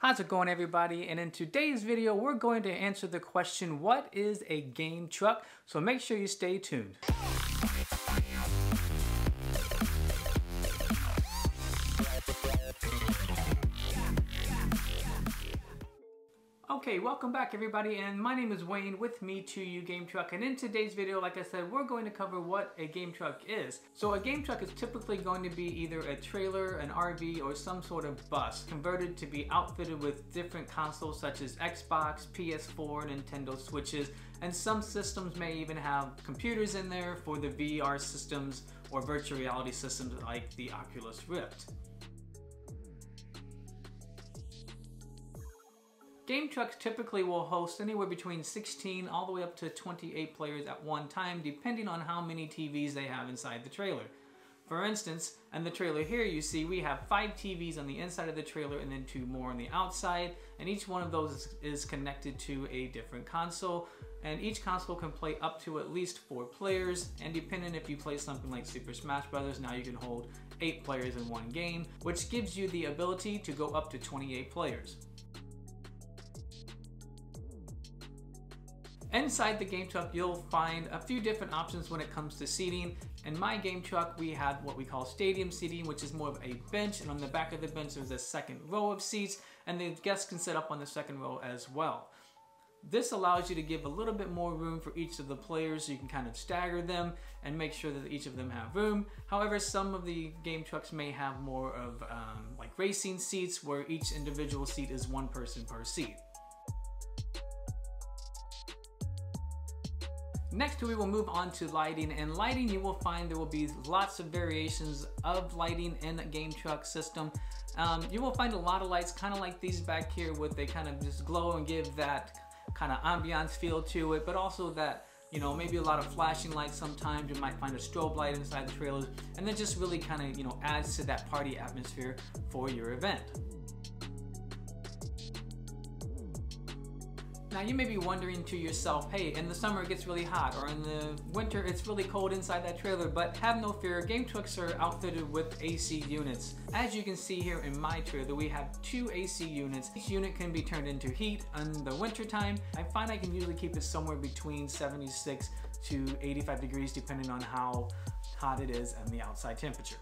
How's it going everybody? And in today's video, we're going to answer the question, what is a game truck? So make sure you stay tuned. Okay, welcome back everybody, and my name is Wayne with me to you Game Truck, and in today's video, like I said, we're going to cover what a game truck is. So a game truck is typically going to be either a trailer, an RV, or some sort of bus, converted to be outfitted with different consoles such as Xbox, PS4, Nintendo Switches, and some systems may even have computers in there for the VR systems or virtual reality systems like the Oculus Rift. Game trucks typically will host anywhere between 16 all the way up to 28 players at one time, depending on how many TVs they have inside the trailer. For instance, in the trailer here you see we have five TVs on the inside of the trailer and then two more on the outside and each one of those is connected to a different console and each console can play up to at least four players and depending if you play something like Super Smash Bros. now you can hold eight players in one game which gives you the ability to go up to 28 players. Inside the game truck, you'll find a few different options when it comes to seating. In my game truck, we have what we call stadium seating, which is more of a bench, and on the back of the bench there's a second row of seats, and the guests can sit up on the second row as well. This allows you to give a little bit more room for each of the players so you can kind of stagger them and make sure that each of them have room. However, some of the game trucks may have more of um, like racing seats where each individual seat is one person per seat. Next we will move on to lighting and lighting you will find there will be lots of variations of lighting in a game truck system. Um, you will find a lot of lights kind of like these back here with they kind of just glow and give that kind of ambiance feel to it but also that you know maybe a lot of flashing lights sometimes you might find a strobe light inside the trailers and then just really kind of you know adds to that party atmosphere for your event. Now you may be wondering to yourself, hey, in the summer it gets really hot, or in the winter it's really cold inside that trailer, but have no fear, game trucks are outfitted with AC units. As you can see here in my trailer, we have two AC units. Each unit can be turned into heat in the winter time. I find I can usually keep it somewhere between 76 to 85 degrees depending on how hot it is and the outside temperature.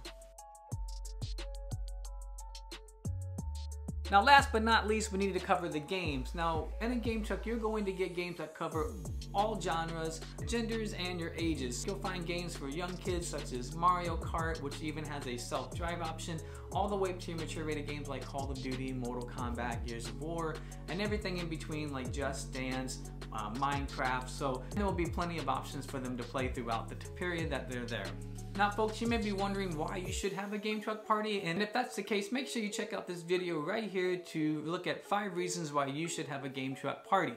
Now last but not least, we needed to cover the games. Now in a game truck, you're going to get games that cover all genres, genders, and your ages. You'll find games for young kids such as Mario Kart, which even has a self-drive option, all the way to mature rated games like Call of Duty, Mortal Kombat, Gears of War, and everything in between like Just Dance, uh, Minecraft. So there will be plenty of options for them to play throughout the period that they're there. Now folks, you may be wondering why you should have a game truck party and if that's the case, make sure you check out this video right here to look at 5 reasons why you should have a game truck party.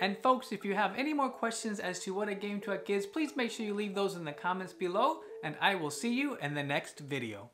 And folks, if you have any more questions as to what a game truck is, please make sure you leave those in the comments below and I will see you in the next video.